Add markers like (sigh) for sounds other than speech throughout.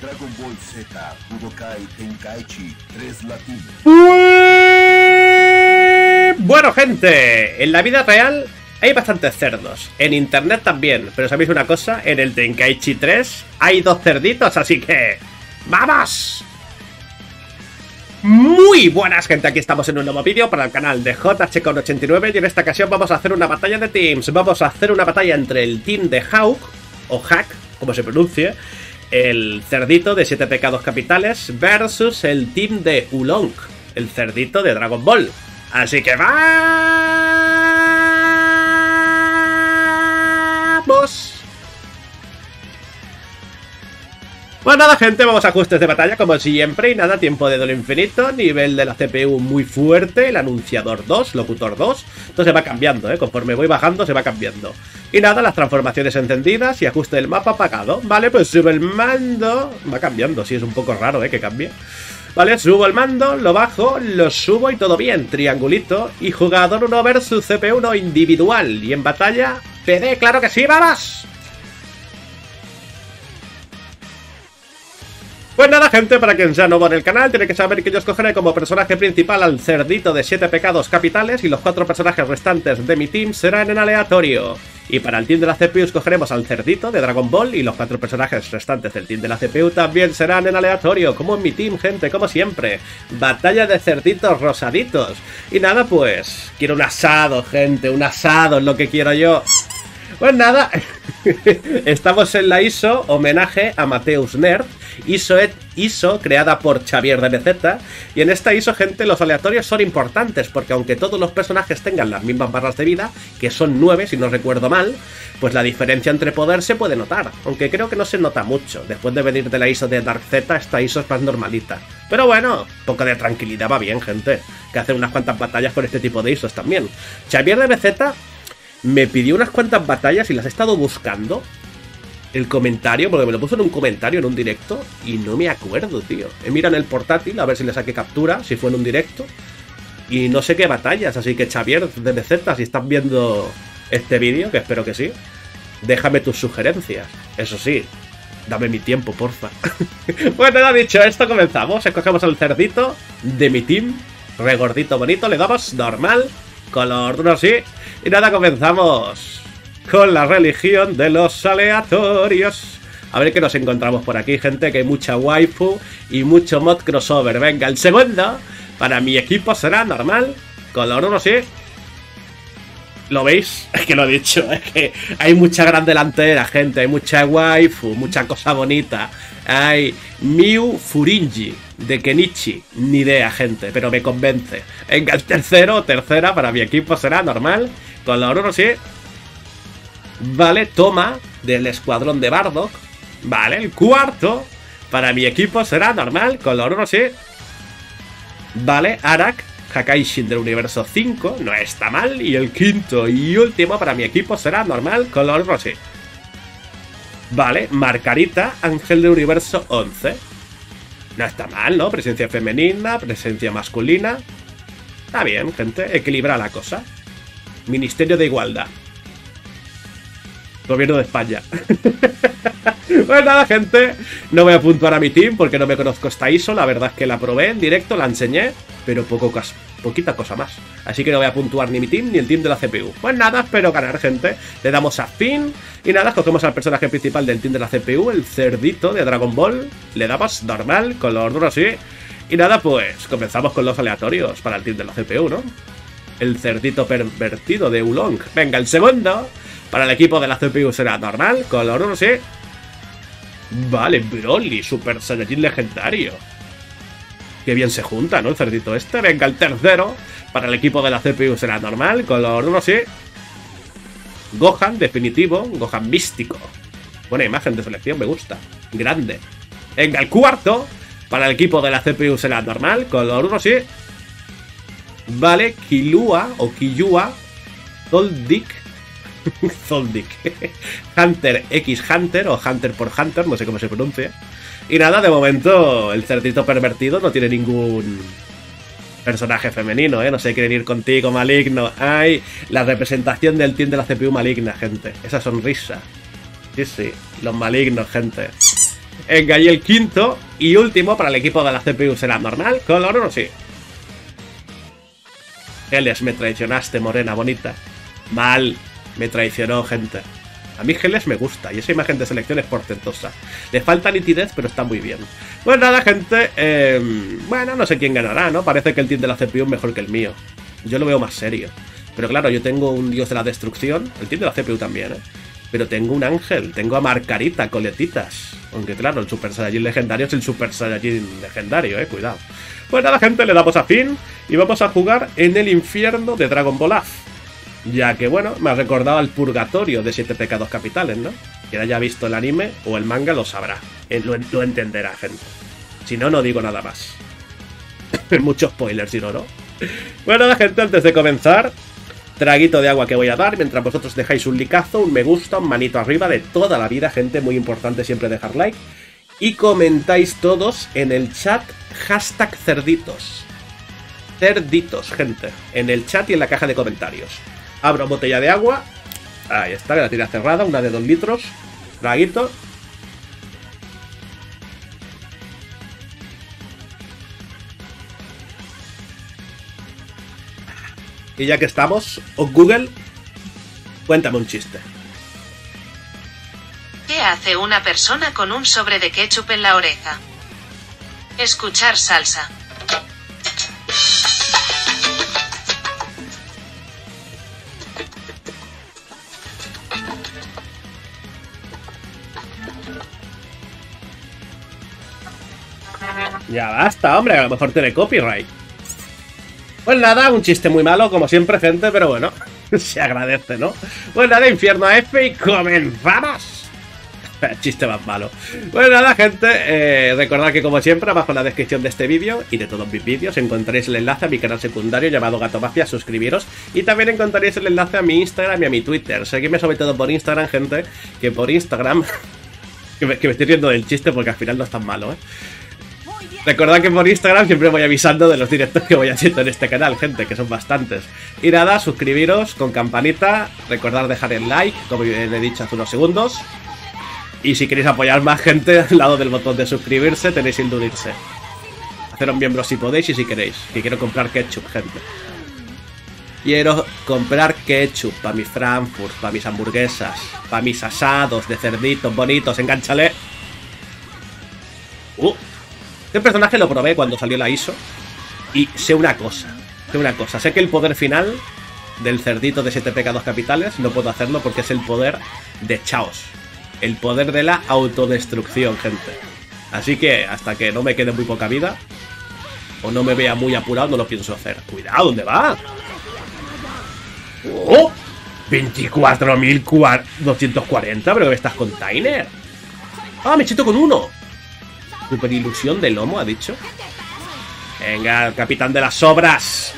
Dragon Ball Z, Budokai Tenkaichi 3 Latino. Bueno, gente, en la vida real hay bastantes cerdos. En internet también. Pero sabéis una cosa, en el Tenkaichi 3 hay dos cerditos, así que... ¡Vamos! Muy buenas gente, aquí estamos en un nuevo vídeo para el canal de JHCon89 y en esta ocasión vamos a hacer una batalla de teams. Vamos a hacer una batalla entre el team de Hawk, o Hack, como se pronuncie, el cerdito de 7 pecados capitales, versus el team de Ulong, el cerdito de Dragon Ball. Así que vamos. Pues nada, gente, vamos a ajustes de batalla como siempre y nada, tiempo de doble infinito, nivel de la CPU muy fuerte, el anunciador 2, locutor 2, entonces va cambiando, ¿eh? conforme voy bajando se va cambiando. Y nada, las transformaciones encendidas y ajuste del mapa apagado, vale, pues sube el mando, va cambiando, sí, es un poco raro, ¿eh? que cambie. Vale, subo el mando, lo bajo, lo subo y todo bien, triangulito, y jugador 1 versus CPU1 individual, y en batalla, PD, claro que sí, vamos. Pues nada, gente, para quien sea nuevo en el canal, tiene que saber que yo escogeré como personaje principal al cerdito de 7 pecados capitales y los cuatro personajes restantes de mi team serán en aleatorio. Y para el team de la CPU escogeremos al cerdito de Dragon Ball y los cuatro personajes restantes del team de la CPU también serán en aleatorio, como en mi team, gente, como siempre. Batalla de cerditos rosaditos. Y nada, pues, quiero un asado, gente, un asado es lo que quiero yo. Pues nada, (laughs) estamos en la ISO, homenaje a Mateus Nerd, ISO, ISO creada por Xavier de BZ, y en esta ISO, gente, los aleatorios son importantes, porque aunque todos los personajes tengan las mismas barras de vida, que son 9 si no recuerdo mal, pues la diferencia entre poder se puede notar, aunque creo que no se nota mucho, después de venir de la ISO de Dark Z, esta ISO es más normalita. Pero bueno, poco de tranquilidad va bien, gente, que hacer unas cuantas batallas con este tipo de ISOs también. Xavier de BZ me pidió unas cuantas batallas y las he estado buscando. El comentario, porque me lo puso en un comentario en un directo y no me acuerdo, tío. He mirado en el portátil a ver si le saqué captura, si fue en un directo. Y no sé qué batallas, así que Xavier de BZ, si estás viendo este vídeo, que espero que sí, déjame tus sugerencias. Eso sí, dame mi tiempo, porfa. (laughs) bueno, nada dicho esto, comenzamos. Escogemos al cerdito de mi team. Regordito bonito, le damos normal. Color duro sí. Y nada, comenzamos con la religión de los aleatorios. A ver qué nos encontramos por aquí, gente, que hay mucha waifu y mucho mod crossover. Venga, el segundo para mi equipo será normal. Color 1 sí. ¿Lo veis? (laughs) Es que lo he dicho, es que hay mucha gran delantera, gente. Hay mucha waifu, mucha cosa bonita. Hay Miu Furinji de Kenichi. Ni idea, gente, pero me convence. Venga, el tercero tercera para mi equipo será normal. Color 1 sí. Vale, toma del escuadrón de Bardock. Vale, el cuarto para mi equipo será normal. Color 1 sí. Vale, Arak, Hakaishin del universo 5. No está mal. Y el quinto y último para mi equipo será normal. Color 1 sí. Vale, Marcarita, Ángel del universo 11. No está mal, ¿no? Presencia femenina, presencia masculina. Está bien, gente. Equilibra la cosa. Ministerio de Igualdad. Gobierno de España. (laughs) pues nada, gente. No voy a puntuar a mi team porque no me conozco esta ISO. La verdad es que la probé en directo, la enseñé, pero poco, poquita cosa más. Así que no voy a puntuar ni mi team ni el team de la CPU. Pues nada, espero ganar, gente. Le damos a fin. Y nada, escogemos al personaje principal del team de la CPU, el cerdito de Dragon Ball. Le damos normal, color duro así. Y nada, pues comenzamos con los aleatorios para el team de la CPU, ¿no? El cerdito pervertido de Ulong. Venga, el segundo. Para el equipo de la CPU será normal, color 1, sí. Vale, Broly, Super Saiyajin legendario. Qué bien se junta, ¿no? El cerdito este. Venga, el tercero. Para el equipo de la CPU será normal, color 1, sí. Gohan, definitivo. Gohan místico. Buena imagen de selección, me gusta. Grande. Venga, el cuarto. Para el equipo de la CPU será normal, color 1, sí. Vale, Kilua o Kiyua. Zoldyck. (laughs) Zoldyck. Hunter X Hunter o Hunter por Hunter, no sé cómo se pronuncia. Y nada, de momento el cerdito pervertido no tiene ningún personaje femenino, ¿eh? No sé, quieren ir contigo, maligno. Ay, la representación del team de la CPU maligna, gente. Esa sonrisa. Sí, sí, los malignos, gente. Venga, y el quinto y último para el equipo de la CPU será normal, color o sí. Geles, me traicionaste, morena bonita. Mal, me traicionó, gente. A mí Geles me gusta y esa imagen de selección es portentosa. Le falta nitidez, pero está muy bien. Pues nada, gente. Em, bueno, no sé quién ganará, ¿no? Parece que el team de la CPU es mejor que el mío. Yo lo veo más serio. Pero claro, yo tengo un dios de la destrucción. El team de la CPU también, ¿eh? Pero tengo un ángel, tengo a Marcarita, coletitas. Aunque claro, el Super Saiyajin legendario es el Super Saiyajin legendario, eh, cuidado. Pues nada, gente, le damos a fin y vamos a jugar en el infierno de Dragon Ball Az. Ya que, bueno, me ha recordado al purgatorio de Siete Pecados Capitales, ¿no? Quien haya visto el anime o el manga lo sabrá. Eh, lo, entenderá, gente. Si no, no digo nada más. (laughs) Muchos spoilers, si no, ¿no? Bueno, gente, antes de comenzar, traguito de agua que voy a dar, mientras vosotros dejáis un licazo, un me gusta, un manito arriba de toda la vida, gente, muy importante siempre dejar like. Y comentáis todos en el chat hashtag cerditos. Cerditos, gente. En el chat y en la caja de comentarios. Abro botella de agua. Ahí está, la tira cerrada, una de 2 litros. Traguito. Y ya que estamos, o Google, cuéntame un chiste. ¿Qué hace una persona con un sobre de ketchup en la oreja? Escuchar salsa. Ya basta, hombre, a lo mejor tiene copyright. Pues nada, un chiste muy malo, como siempre, gente, pero bueno, (laughs) se agradece, ¿no? Pues nada, infierno a F y comenzamos. Chiste más malo. Pues nada, gente, eh, recordad que como siempre, abajo en la descripción de este vídeo y de todos mis vídeos encontraréis el enlace a mi canal secundario llamado Gato Mafia, suscribiros. Y también encontraréis el enlace a mi Instagram y a mi Twitter. Seguidme sobre todo por Instagram, gente, que por Instagram... (laughs) que, me, que me estoy riendo del chiste porque al final no es tan malo, ¿eh? Recordad que por Instagram siempre voy avisando de los directos que voy haciendo en este canal, gente, que son bastantes. Y nada, suscribiros con campanita, recordad dejar el like, como le he dicho hace unos segundos. Y si queréis apoyar más gente, al lado del botón de suscribirse tenéis el de. Haceros miembros si podéis y si queréis. Que quiero comprar ketchup, gente. Quiero comprar ketchup para mis Frankfurt, para mis hamburguesas, para mis asados de cerditos bonitos, enganchale. Este personaje lo probé cuando salió la ISO y sé una cosa, sé una cosa, sé que el poder final del cerdito de siete pecados capitales no puedo hacerlo porque es el poder de Chaos, el poder de la autodestrucción, gente. Así que hasta que no me quede muy poca vida o no me vea muy apurado no lo pienso hacer. Cuidado, ¿dónde va? ¡Oh! 24.240, pero que estás con Tyner. ¡Ah, me chito con uno! Super ilusión de lomo, ha dicho. Venga, el capitán de las obras.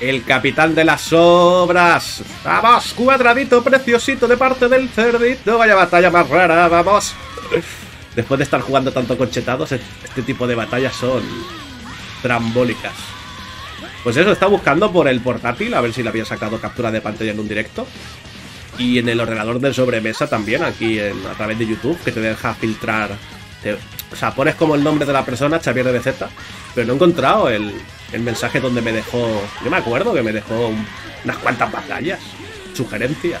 El capitán de las obras. Vamos, cuadradito preciosito de parte del cerdito. Vaya batalla más rara, vamos. Después de estar jugando tanto con chetados, este tipo de batallas son trambólicas. Pues eso, está buscando por el portátil, a ver si le había sacado captura de pantalla en un directo. Y en el ordenador de sobremesa también, aquí a través de YouTube, que te deja filtrar o sea, pones como el nombre de la persona, Xavier de BZ, pero no he encontrado el, el, mensaje donde me dejó. Yo me acuerdo que me dejó un, unas cuantas batallas, sugerencias.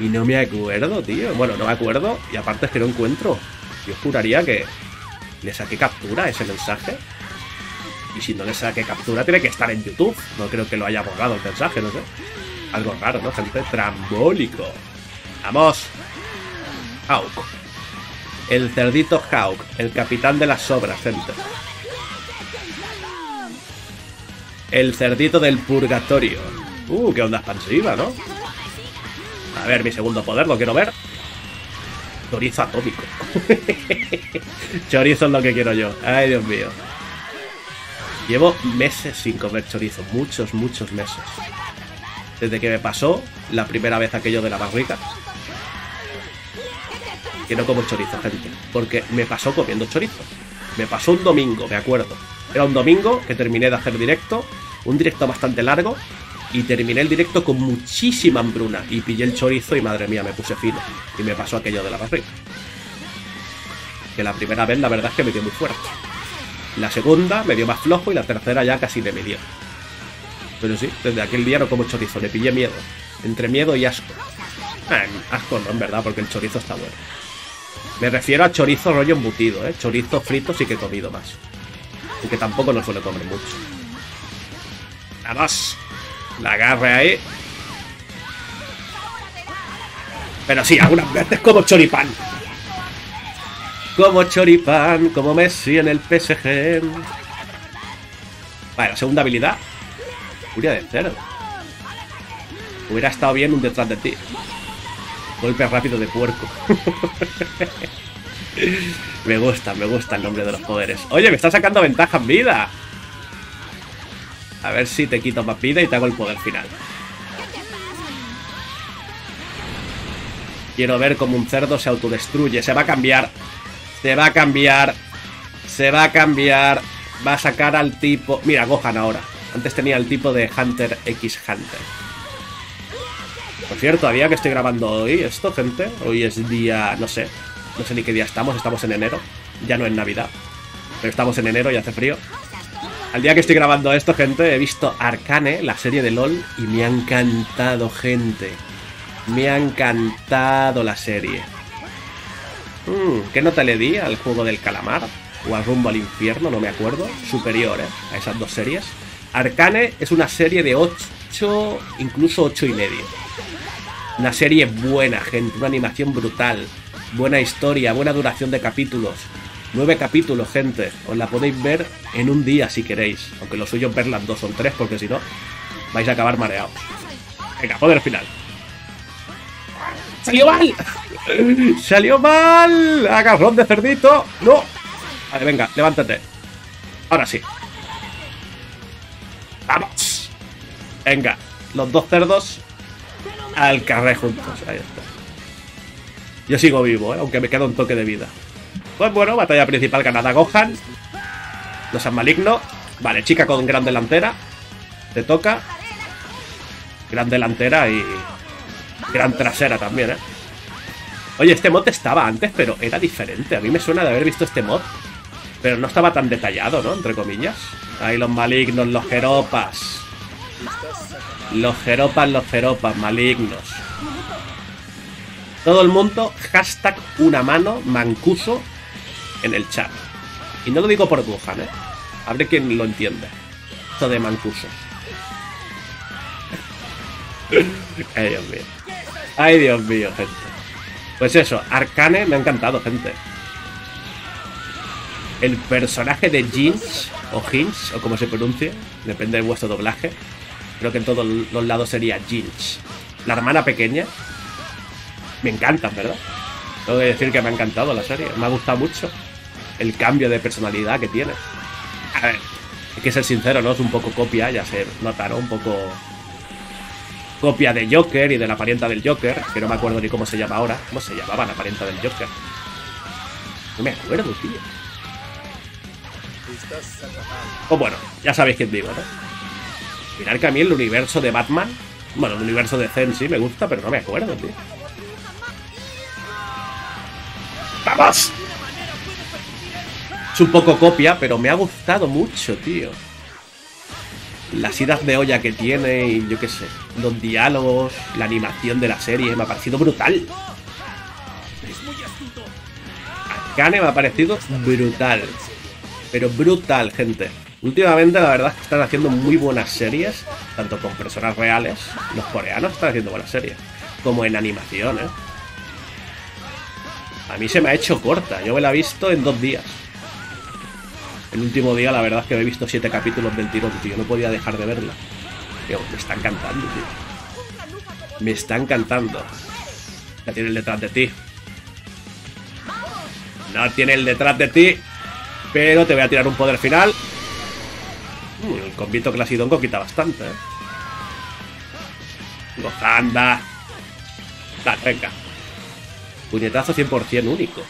Y no me acuerdo, tío. Bueno, no me acuerdo, y aparte es que no encuentro. Yo juraría que le saqué captura a ese mensaje. Y si no le saqué captura, tiene que estar en YouTube. No creo que lo haya borrado el mensaje, no sé. Algo raro, ¿no, gente? Trambólico. ¡Vamos! Hawk. El cerdito Hawk, el capitán de las obras, gente. El cerdito del purgatorio. Uh, qué onda expansiva, ¿no? A ver, mi segundo poder, lo quiero ver. Chorizo atómico. (laughs) chorizo es lo que quiero yo. Ay, Dios mío. Llevo meses sin comer chorizo. Muchos, muchos meses. Desde que me pasó la primera vez aquello de la barrica que no como chorizo, gente. Porque me pasó comiendo chorizo. Me pasó un domingo, me acuerdo. Era un domingo que terminé de hacer directo. Un directo bastante largo. Y terminé el directo con muchísima hambruna. Y pillé el chorizo y madre mía, me puse fino. Y me pasó aquello de la barriga. Que la primera vez la verdad es que me dio muy fuerte. La segunda me dio más flojo y la tercera ya casi de medio. Pero sí, desde aquel día no como chorizo, le pillé miedo. Entre miedo y asco. Eh, asco no, en verdad, porque el chorizo está bueno. Me refiero a chorizo rollo embutido, ¿eh? Chorizo frito sí que he comido más. Aunque tampoco no suele comer mucho. Vamos. La agarre ahí. Pero sí, algunas veces como choripán. Como choripán, como Messi en el PSG. Vale, la segunda habilidad. Furia de cerdo. Hubiera estado bien un detrás de ti. Golpe rápido de puerco. (laughs) me gusta, me gusta el nombre de los poderes. Oye, me está sacando ventaja en vida. A ver si te quito más vida y te hago el poder final. Quiero ver cómo un cerdo se autodestruye. Se va a cambiar. Se va a cambiar. Se va a cambiar. Va a sacar al tipo... Mira, Gohan ahora. Antes tenía el tipo de Hunter X Hunter. Por cierto, a día que estoy grabando hoy esto, gente. Hoy es día... no sé. No sé ni qué día estamos. Estamos en enero. Ya no es Navidad. Pero estamos en enero y hace frío. Al día que estoy grabando esto, gente, he visto Arcane, la serie de LOL, y me ha encantado, gente. Me ha encantado la serie. Hmm, ¿Qué nota le di al juego del calamar? O al rumbo al infierno, no me acuerdo. Superior, ¿eh? A esas dos series. Arcane es una serie de 8, incluso 8 y medio. Una serie buena, gente. Una animación brutal. Buena historia, buena duración de capítulos. Nueve capítulos, gente. Os la podéis ver en un día si queréis. Aunque lo suyo es verlas dos o tres, porque si no, vais a acabar mareados. Venga, poder final. ¡Salió mal! (laughs) ¡Salió mal! ¡Agarrón de cerdito! ¡No! Vale, venga, levántate. Ahora sí. ¡Vamos! Venga, los dos cerdos al carré juntos. Ahí está. Yo sigo vivo, ¿eh? aunque me queda un toque de vida. Pues bueno, batalla principal ganada Gohan. No seas maligno. Vale, chica con gran delantera. Te toca. Gran delantera y... Gran trasera también, ¿eh? Oye, este mod estaba antes, pero era diferente. A mí me suena de haber visto este mod. Pero no estaba tan detallado, ¿no? Entre comillas. Ahí los malignos, los jeropas. Los jeropas, los jeropas, malignos. Todo el mundo, hashtag una mano, mancuso, en el chat. Y no lo digo por Gohan, ¿eh? Habré quien lo entiende. Esto de mancuso. (laughs) Ay, Dios mío. Ay, Dios mío, gente. Pues eso, Arcane me ha encantado, gente. El personaje de Jinx, o Hinch, o como se pronuncie, depende de vuestro doblaje. Creo que en todos los lados sería Jinx. La hermana pequeña. Me encantan, ¿verdad? Tengo que decir que me ha encantado la serie. Me ha gustado mucho el cambio de personalidad que tiene. A ver, hay que ser sincero, ¿no? Es un poco copia, ya se nota, ¿no? Un poco copia de Joker y de la parienta del Joker, que no me acuerdo ni cómo se llama ahora. ¿Cómo se llamaba la parienta del Joker? No me acuerdo, tío. Pues bueno, ya sabéis quién digo, ¿no? Mirar que a mí el universo de Batman, bueno, el universo de Zen sí me gusta, pero no me acuerdo, tío. ¡Vamos! Es un poco copia, pero me ha gustado mucho, tío. Las idas de olla que tiene y yo qué sé. Los diálogos, la animación de la serie, me ha parecido brutal. Kane me ha parecido brutal. Pero brutal, gente. Últimamente la verdad es que están haciendo muy buenas series, tanto con personas reales, los coreanos están haciendo buenas series, como en animación, ¿eh? A mí se me ha hecho corta, yo me la he visto en dos días. El último día, la verdad es que he visto siete capítulos del tirón, tío. No podía dejar de verla. Me está encantando, tío. Me está encantando. Tiene el detrás de ti. No tiene el detrás de ti. Pero te voy a tirar un poder final. Mm, el convito Clasidongo quita bastante, ¿eh? Gozanda. Dale, venga. Puñetazo 100% único.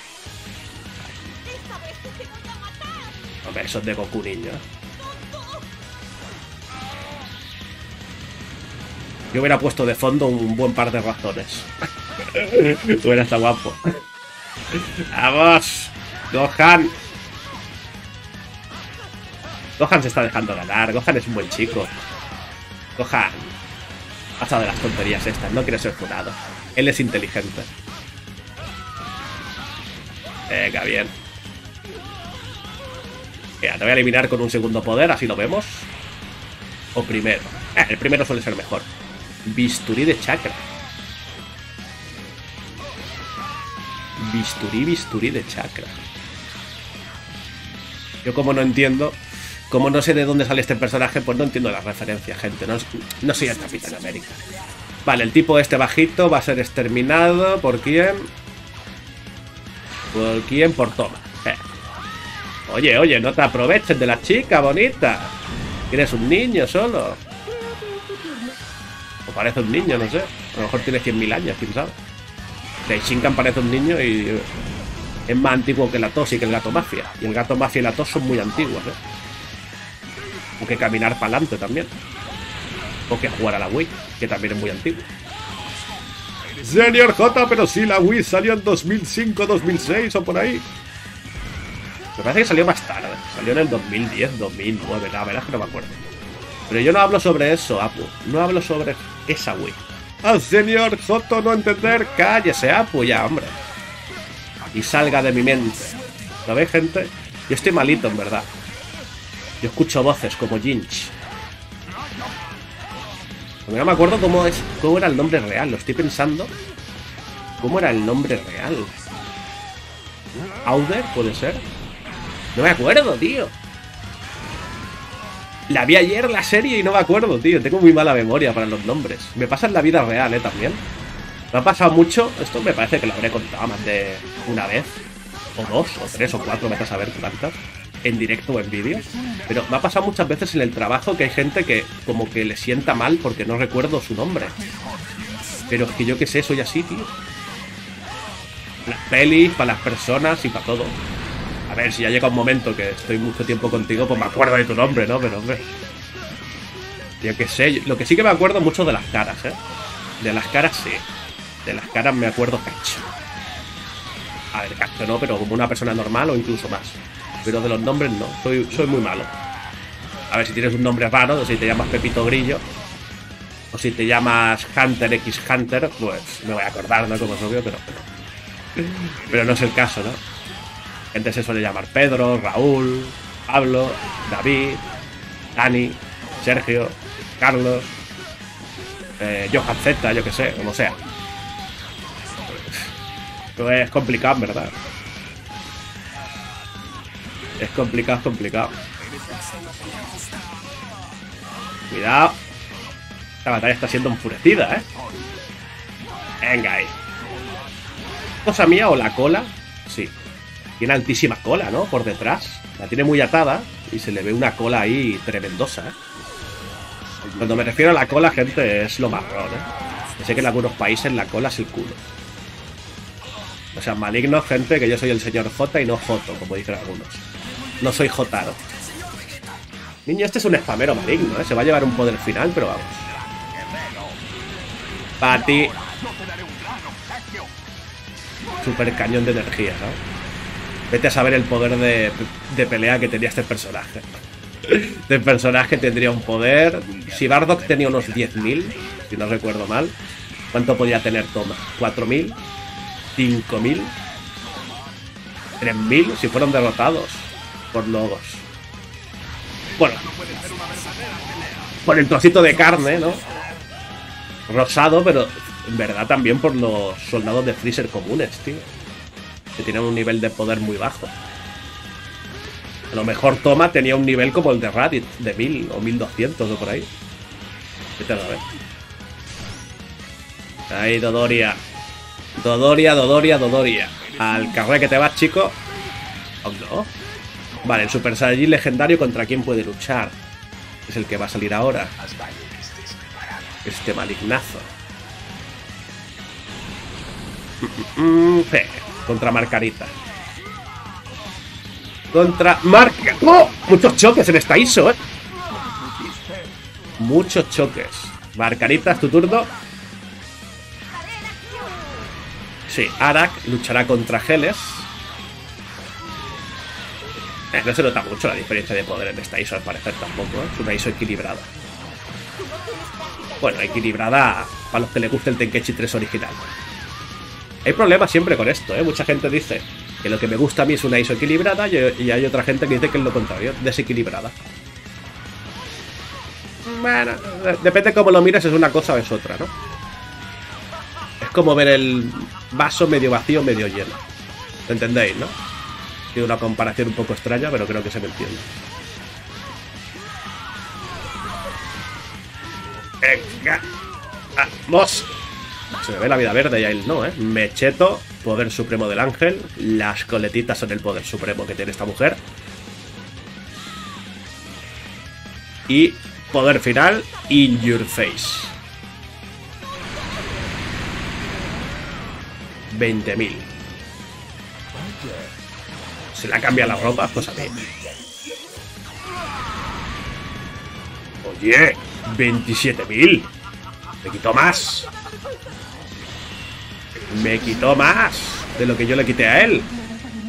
Hombre, eso es de Goku niño. Yo hubiera puesto de fondo un buen par de razones. (laughs) hubiera estado guapo. ¡Vamos! Gohan. Gohan se está dejando ganar. Gohan es un buen chico. Gohan. Pasa de las tonterías estas. No quiere ser jurado. Él es inteligente. Venga, bien. Mira, te voy a eliminar con un segundo poder, así lo vemos. O primero. Eh, el primero suele ser mejor. Bisturí de chakra. Bisturí, bisturí de chakra. Yo como no entiendo, como no sé de dónde sale este personaje, pues no entiendo las referencias, gente. No, soy el Capitán América. Vale, el tipo este bajito va a ser exterminado. ¿Por quién? ¿Por quién? Por Toma. Eh. Oye, oye, no te aproveches de la chica bonita. Eres un niño solo. O parece un niño, no sé. A lo mejor tiene 100.000 años, quién sabe. Que Shinkan parece un niño y es más antiguo que la tos y que el gato mafia. Y el gato mafia y la tos son muy antiguos, ¿eh? O que caminar para adelante también. O que jugar a la Wii, que también es muy antiguo. Señor J, pero si la Wii salió en 2005, 2006 o por ahí. Me parece que salió más tarde. Salió en el 2010, 2009. La verdad es que no me acuerdo. Pero yo no hablo sobre eso, Apu. No hablo sobre esa Wii. Al señor Joto no entender, cállese, Apu, ya, hombre. Y salga de mi mente. ¿Lo ves, gente? Yo estoy malito, en verdad. Yo escucho voces como Jinch. No me acuerdo cómo, es, cómo era el nombre real. Lo estoy pensando. ¿Cómo era el nombre real? ¿Auder? ¿Puede ser? No me acuerdo, tío. La vi ayer la serie y no me acuerdo, tío. Tengo muy mala memoria para los nombres. Me pasa en la vida real, ¿eh? También. Me ha pasado mucho. Esto me parece que lo habré contado más de una vez. O dos, o tres, o cuatro, me a saber cuántas. En directo o en vídeo. Pero me ha pasado muchas veces en el trabajo que hay gente que como que le sienta mal porque no recuerdo su nombre. Pero es que yo qué sé, soy así, tío. Las pelis, para las personas y para todo. A ver, si ya llega un momento que estoy mucho tiempo contigo, pues me acuerdo de tu nombre, ¿no? Pero hombre. Yo qué sé, lo que sí que me acuerdo mucho de las caras, ¿eh? De las caras sí. De las caras me acuerdo cacho. A ver, cacho no, pero como una persona normal o incluso más. Pero de los nombres no, soy, soy muy malo. A ver si tienes un nombre raro, o si te llamas Pepito Grillo, o si te llamas Hunter X Hunter, pues me voy a acordar, ¿no? Como es obvio, pero, pero, no es el caso, ¿no? Gente se suele llamar Pedro, Raúl, Pablo, David, Dani, Sergio, Carlos, eh, Johan Z, yo que sé, como sea. Pero es complicado, verdad. Es complicado, es complicado. Cuidado. Esta batalla está siendo enfurecida, ¿eh? Venga ahí. ¿Cosa mía o la cola? Sí. Tiene altísima cola, ¿no? Por detrás. La tiene muy atada y se le ve una cola ahí tremendosa, ¿eh? Cuando me refiero a la cola, gente, es lo marrón, ¿eh? sé que en algunos países la cola es el culo. O sea, maligno, gente, que yo soy el señor J y no Joto, como dicen algunos. No soy Jotaro. Niño, este es un spamero maligno, ¿eh? Se va a llevar un poder final, pero vamos. Para ti. Super cañón de energía, ¿no? Vete a saber el poder de, pelea que tenía este personaje. Este personaje tendría un poder. Si Bardock tenía unos 10.000, si no recuerdo mal, ¿cuánto podía tener Toma? ¿4.000? ¿5.000? ¿3.000? Si fueron derrotados por logos. Bueno, por el trocito de carne, ¿no? Rosado, pero en verdad también por los soldados de Freezer comunes, tío que tienen un nivel de poder muy bajo. A lo mejor Toma tenía un nivel como el de Raditz, de 1000 o 1200 o por ahí. Vete a ver. Ahí, Dodoria. Dodoria, Dodoria, Dodoria. Al carré que te vas, chico. ¿O no? Vale, el Super Saiyajin legendario contra quién puede luchar. Es el que va a salir ahora. Este malignazo. Mm, contra Marcarita. Contra Marca... ¡Oh! Muchos choques en esta ISO, ¿eh? Muchos choques. Marcaritas, tu turno. Sí, Arak luchará contra Geles. (laughs) No se nota mucho la diferencia de poder en esta ISO al parecer tampoco, ¿eh? es una ISO equilibrada. Bueno, equilibrada para los que les guste el Tenkechi 3 original. Hay problemas siempre con esto, ¿eh? Mucha gente dice que lo que me gusta a mí es una ISO equilibrada y, y hay otra gente que dice que es lo contrario, desequilibrada. Bueno, depende cómo lo mires, es una cosa o es otra, ¿no? Es como ver el vaso medio vacío, medio lleno. ¿Entendéis, no? Tiene una comparación un poco extraña, pero creo que se me entiende. Venga. Vamos. Se me ve la vida verde y a él no, ¿eh? Mecheto, poder supremo del ángel. Las coletitas son el poder supremo que tiene esta mujer. Y poder final, in your face. 20.000. Se la cambia la ropa, pues a mí. Oye, 27.000. Me quitó más. Me quitó más de lo que yo le quité a él.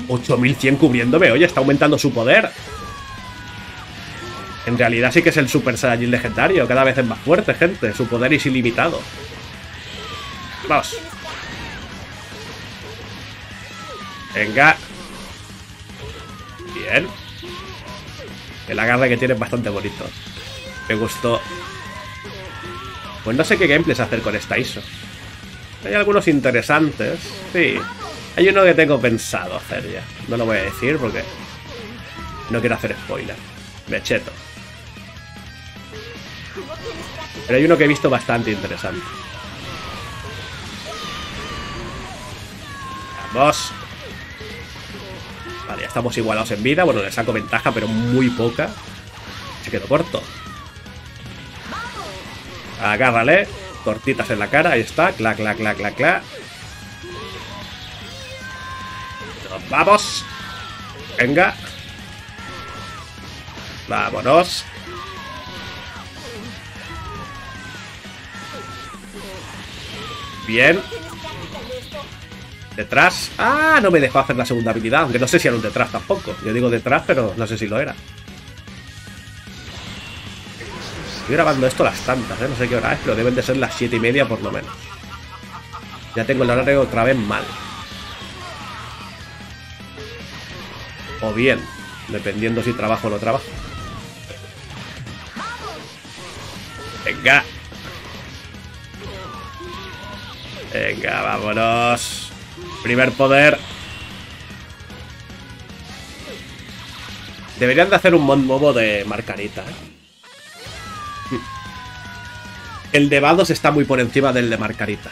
8100 cubriéndome. Oye, está aumentando su poder. En realidad sí que es el Super Saiyajin legendario. Cada vez es más fuerte, gente. Su poder es ilimitado. Vamos. Venga. Bien. El agarre que tiene es bastante bonito. Me gustó. Pues no sé qué gameplays hacer con esta ISO. Hay algunos interesantes. Sí. Hay uno que tengo pensado hacer ya. No lo voy a decir porque no quiero hacer spoiler. Me cheto. Pero hay uno que he visto bastante interesante. Vamos. Vale, ya estamos igualados en vida. Bueno, le saco ventaja, pero muy poca. Se quedó corto. Agárrale. Cortitas en la cara. Ahí está. Clac, clac, clac, clac, clac. Nos vamos. Venga. Vámonos. Bien. Detrás. Ah, no me dejó hacer la segunda habilidad. Aunque no sé si era un detrás tampoco. Yo digo detrás, pero no sé si lo era. Estoy grabando esto las tantas, ¿eh? No sé qué hora es, pero deben de ser las siete y media por lo menos. Ya tengo el horario otra vez mal. O bien, dependiendo si trabajo o no trabajo. Venga. Venga, vámonos. Primer poder. Deberían de hacer un mod nuevo de Marcarita. ¿eh? (laughs) El de Vados está muy por encima del de Marcarita.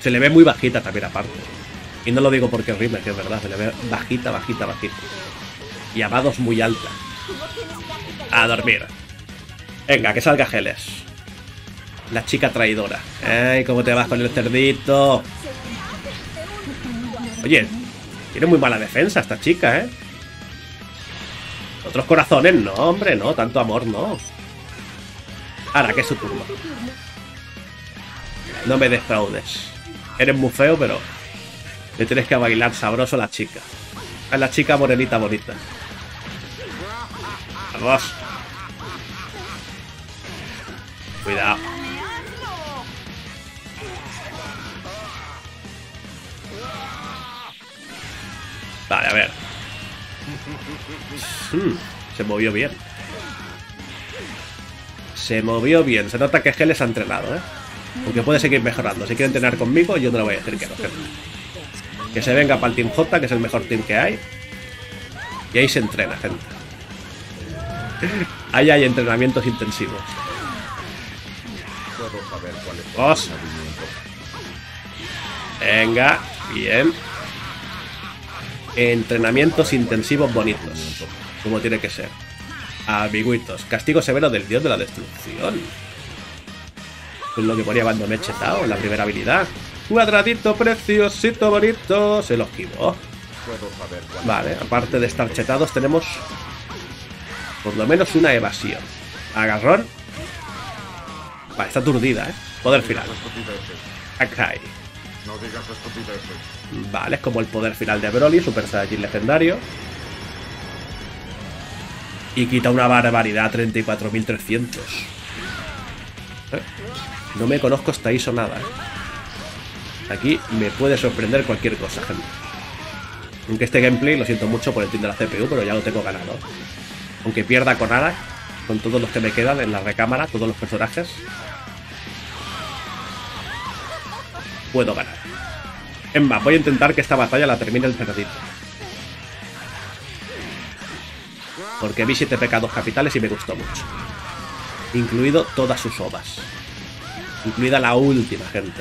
Se le ve muy bajita también aparte. Y no lo digo porque rime, que es verdad. Se le ve bajita, bajita, bajita. Y a Vados muy alta. A dormir. Venga, que salga Geles. La chica traidora. Ay, ¿cómo te vas con el cerdito? Oye, tiene muy mala defensa esta chica, ¿eh? Otros corazones, no, hombre, no. Tanto amor, no. Ahora, que es su turno. No me defraudes. Eres muy feo, pero... Le tienes que bailar sabroso a la chica. A la chica morenita bonita. Vamos. Cuidado. Vale, a ver. Hmm, se movió bien. Se movió bien. Se nota que Geles ha entrenado, ¿eh? Aunque puede seguir mejorando. Si quiere entrenar conmigo, yo no le voy a decir que no. Que se venga para el Team J, que es el mejor team que hay. Y ahí se entrena, gente. Ahí hay entrenamientos intensivos. Vamos. Venga, bien. Entrenamientos intensivos bonitos. Como tiene que ser. Amiguitos. Castigo severo del dios de la destrucción. Es lo que ponía cuando me he chetado la primera habilidad. Cuadradito preciosito bonito. Se lo esquivó. Vale, aparte de estar chetados tenemos por lo menos una evasión. Agarrón. Vale, está aturdida, ¿eh? Poder final. Akai. No digas estupideces. Vale, es como el poder final de Broly, Super Saiyajin legendario. Y quita una barbaridad, 34.300. ¿Eh? No me conozco esta ISO nada, ¿eh? Aquí me puede sorprender cualquier cosa, gente. Aunque este gameplay, lo siento mucho por el team de la CPU, pero ya lo tengo ganado. Aunque pierda con Arak, con todos los que me quedan en la recámara, todos los personajes, puedo ganar. Es más, voy a intentar que esta batalla la termine el cerdito. Porque vi 7 pecados capitales y me gustó mucho. Incluido todas sus ovas. Incluida la última, gente.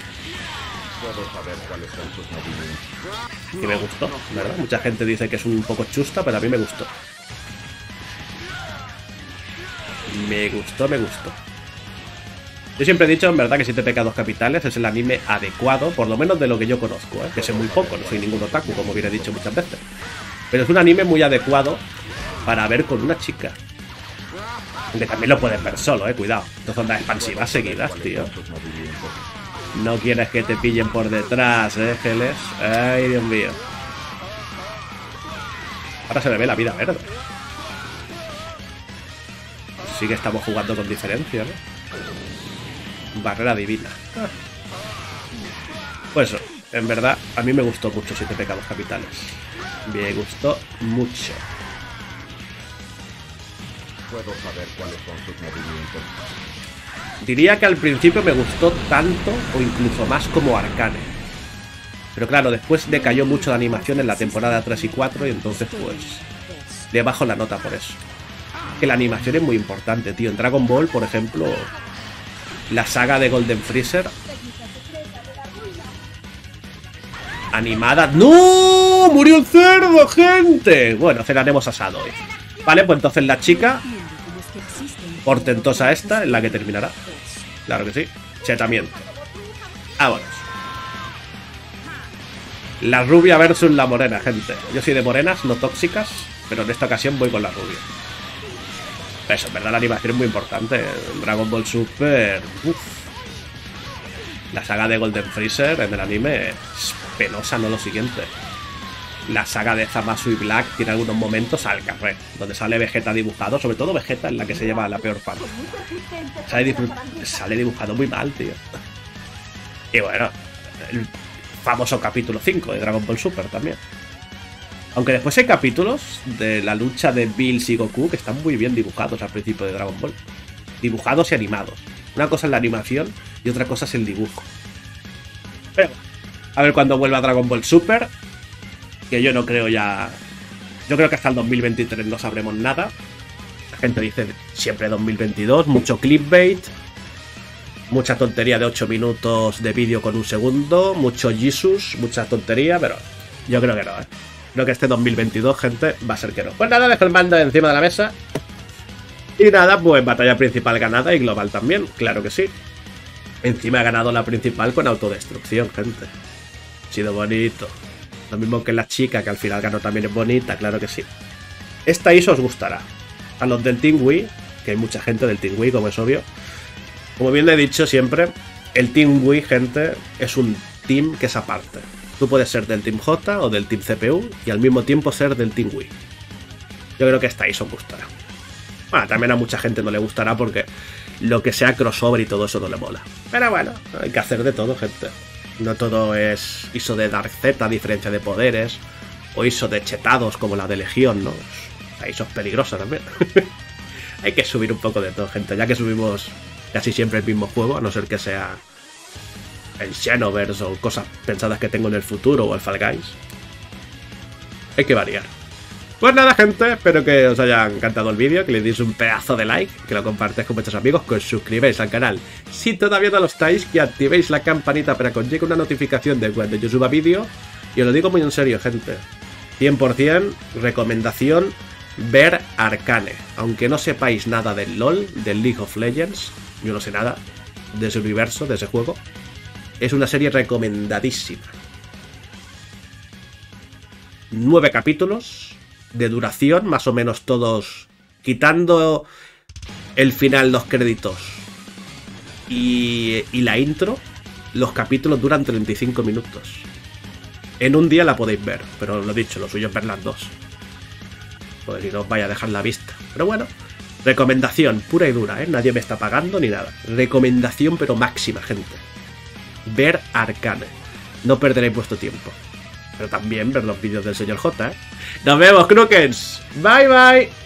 Que me gustó, ¿verdad? Mucha gente dice que es un poco chusta, pero a mí me gustó. Me gustó, me gustó. Yo siempre he dicho, en verdad, que Siete Pecados Capitales es el anime adecuado, por lo menos de lo que yo conozco, ¿eh? que sé muy poco, no soy ningún otaku, como hubiera dicho muchas veces. Pero es un anime muy adecuado para ver con una chica. Aunque también lo puedes ver solo, eh, cuidado. Dos ondas expansivas seguidas, tío. No quieres que te pillen por detrás, eh, Geles. Ay, Dios mío. Ahora se le ve la vida verde. Sí que estamos jugando con diferencia, ¿no? Barrera divina. Pues eso, en verdad, a mí me gustó mucho Siete Pecados Capitales. Me gustó mucho. Puedo saber cuáles son tus movimientos. Diría que al principio me gustó tanto o incluso más como Arcane. Pero claro, después decayó mucho la animación en la temporada 3 y 4 y entonces pues le bajo la nota por eso. Que la animación es muy importante, tío. En Dragon Ball, por ejemplo, la saga de Golden Freezer animada. ¡No! ¡Murió el cerdo, gente! Bueno, cenaremos asado hoy. Vale, pues entonces la chica portentosa esta en la que terminará. Claro que sí. Chetamiento. Vámonos. La rubia versus la morena, gente. Yo soy de morenas, no tóxicas, pero en esta ocasión voy con la rubia. Eso, en verdad la animación es muy importante. Dragon Ball Super. uf. La saga de Golden Freezer en el anime es penosa, no lo siguiente. La saga de Zamasu y Black tiene algunos momentos al carrer, donde sale Vegeta dibujado, sobre todo Vegeta en la que se lleva la peor parte. Sale, sale dibujado muy mal, tío. Y bueno, el famoso capítulo 5 de Dragon Ball Super también. Aunque después hay capítulos de la lucha de Bills y Goku que están muy bien dibujados al principio de Dragon Ball. Dibujados y animados. Una cosa es la animación y otra cosa es el dibujo. Pero, a ver cuando vuelva Dragon Ball Super. Que yo no creo ya. Yo creo que hasta el 2023 no sabremos nada. La gente dice siempre 2022, mucho clickbait. Mucha tontería de 8 minutos de vídeo con un segundo. Mucho Jesus, mucha tontería, pero yo creo que no, ¿eh? Creo que este 2022, gente, va a ser que no. Pues nada, dejo el mando encima de la mesa. Y nada, pues batalla principal ganada y global también, claro que sí. Encima ha ganado la principal con autodestrucción, gente. Ha sido bonito. Lo mismo que la chica, que al final ganó también es bonita, claro que sí. Esta ISO os gustará. A los del Team Wii, que hay mucha gente del Team Wii, como es obvio. Como bien he dicho siempre, el Team Wii, gente, es un team que es aparte. Tú puedes ser del Team J o del Team CPU y al mismo tiempo ser del Team Wii. Yo creo que esta ISO os gustará. Bueno, también a mucha gente no le gustará porque lo que sea crossover y todo eso no le mola. Pero bueno, hay que hacer de todo, gente. No todo es ISO de Dark Z, a diferencia de poderes, o ISO de chetados como la de Legión, ¿no? ISO es peligrosa también. (laughs) hay que subir un poco de todo, gente, ya que subimos casi siempre el mismo juego, a no ser que sea el Xenoverse o cosas pensadas que tengo en el futuro o el Fall. Hay que variar. Pues nada, gente, espero que os haya encantado el vídeo, que le deis un pedazo de like, que lo compartáis con vuestros amigos, que os suscribáis al canal. Si todavía no lo estáis, que activéis la campanita para que os llegue una notificación de cuando yo suba vídeo. Y os lo digo muy en serio, gente. 100% recomendación ver Arcane. Aunque no sepáis nada del LOL, del League of Legends, yo no sé nada de ese universo, de ese juego. Es una serie recomendadísima. Nueve capítulos de duración, más o menos todos, quitando el final, los créditos. y, y la intro, los capítulos duran 35 minutos. En un día la podéis ver, pero lo dicho, lo suyo es ver las dos. Pues si no os vaya a dejar la vista. Pero bueno, recomendación pura y dura, ¿eh? Nadie me está pagando ni nada. Recomendación pero máxima, gente. Ver Arcane. No perderéis vuestro tiempo. Pero también ver los vídeos del señor J, ¿eh? Nos vemos, Crookens. Bye bye.